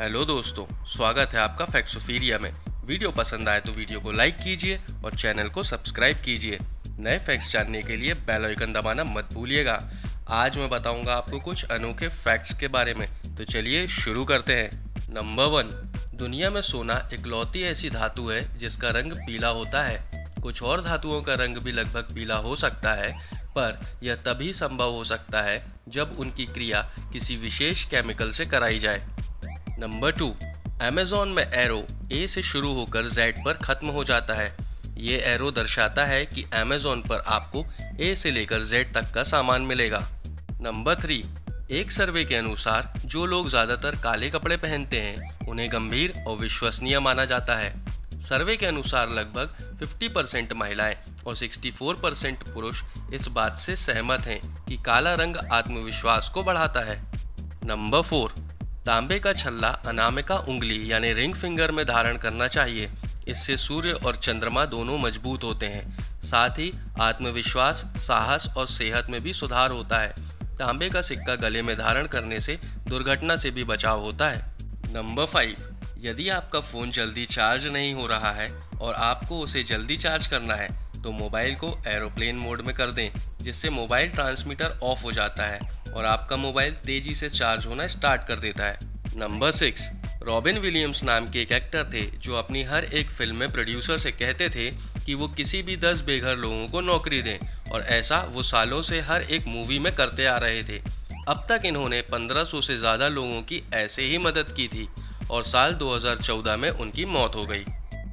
Hello दोस्तों, स्वागत है आपका फैक्सोफीरिया में। वीडियो पसंद आए तो वीडियो को लाइक कीजिए और चैनल को सब्सक्राइब कीजिए। नए फैक्ट्स जानने के लिए बेल आइकन दबाना मत भूलिएगा। आज मैं बताऊँगा आपको कुछ अनोखे फैक्ट्स के बारे में। तो चलिए शुरू करते हैं। नंबर वन, दुनिया में सोना इकलौती ऐसी धातु है जिसका रंग पीला होता है। कुछ और धातुओं का रंग भी लगभग पीला हो सकता है, पर यह तभी संभव हो सकता है जब उनकी क्रिया किसी विशेष केमिकल से कराई जाए। नंबर टू अमेजोन में एरो ए से शुरू होकर जेड पर खत्म हो जाता है। ये एरो दर्शाता है कि अमेजोन पर आपको ए से लेकर जेड तक का सामान मिलेगा। नंबर थ्री एक सर्वे के अनुसार जो लोग ज़्यादातर काले कपड़े पहनते हैं, उन्हें गंभीर और विश्वसनीय माना जाता है। सर्वे के अनुसार लगभग 50 परसेंट महिलाएँ और 64 परसेंट पुरुष इस बात से सहमत हैं कि काला रंग आत्मविश्वास को बढ़ाता है। नंबर फोर तांबे का छल्ला अनामिका उंगली यानी रिंग फिंगर में धारण करना चाहिए। इससे सूर्य और चंद्रमा दोनों मज़बूत होते हैं। साथ ही आत्मविश्वास, साहस और सेहत में भी सुधार होता है। तांबे का सिक्का गले में धारण करने से दुर्घटना से भी बचाव होता है। नंबर फाइव, यदि आपका फ़ोन जल्दी चार्ज नहीं हो रहा है और आपको उसे जल्दी चार्ज करना है तो मोबाइल को एरोप्लेन मोड में कर दें, जिससे मोबाइल ट्रांसमीटर ऑफ़ हो जाता है और आपका मोबाइल तेज़ी से चार्ज होना स्टार्ट कर देता है। नंबर सिक्स, रॉबिन विलियम्स नाम के एक एक्टर थे जो अपनी हर एक फ़िल्म में प्रोड्यूसर से कहते थे कि वो किसी भी दस बेघर लोगों को नौकरी दें और ऐसा वो सालों से हर एक मूवी में करते आ रहे थे। अब तक इन्होंने 1500 से ज़्यादा लोगों की ऐसे ही मदद की थी और साल 2014 में उनकी मौत हो गई।